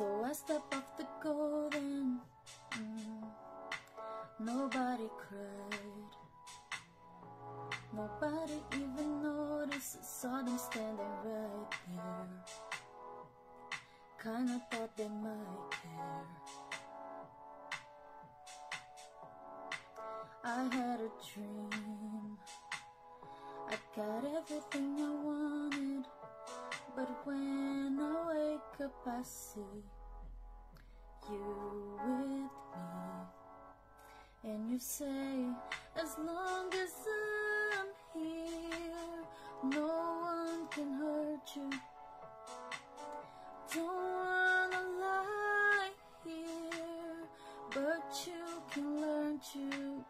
So I stepped off the golden. Mm, nobody cried. Nobody even noticed. I saw them standing right there. Kinda thought they might care. I had a dream. I got everything I wanted. But when I wake up, I see you with me. And you say, as long as I'm here, no one can hurt you. Don't wanna lie here, but you can learn to.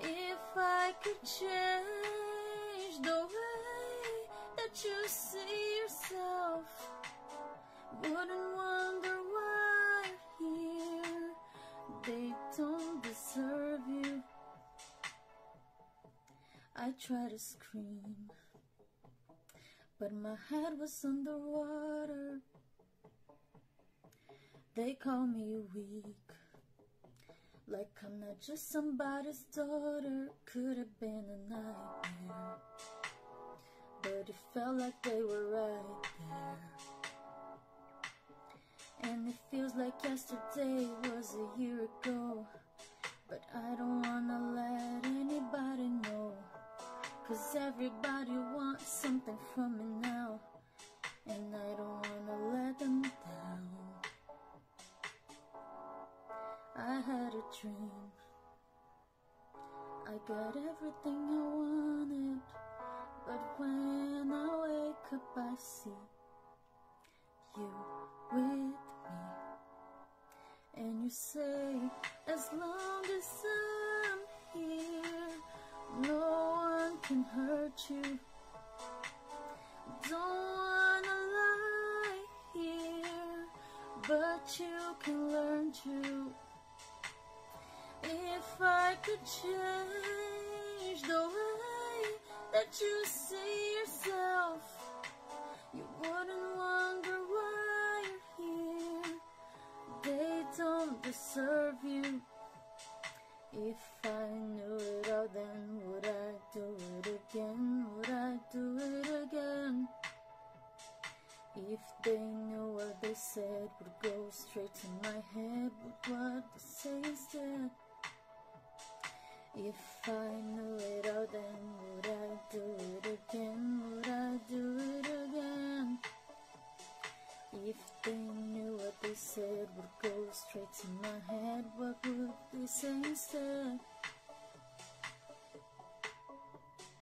If I could change the way that you see yourself, I try to scream, but my head was underwater. They call me weak, like I'm not just somebody's daughter. Could have been a nightmare, but it felt like they were right there. And it feels like yesterday was a year ago. But I don't wanna let anybody know. Cause everybody wants something from me now. And I don't wanna let them down. I had a dream. I got everything I wanted. But when I wake up, I see you with me. And you say, as long as I'm can hurt you. Don't wanna lie here, but you can learn to. If I could change the way that you see yourself, you wouldn't wonder why you're here. They don't deserve you. If I If they knew what they said would go straight to my head, would what they say instead? If I knew it all, then would I do it again? Would I do it again? If they knew what they said would go straight to my head, what would they say instead?